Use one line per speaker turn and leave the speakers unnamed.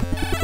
you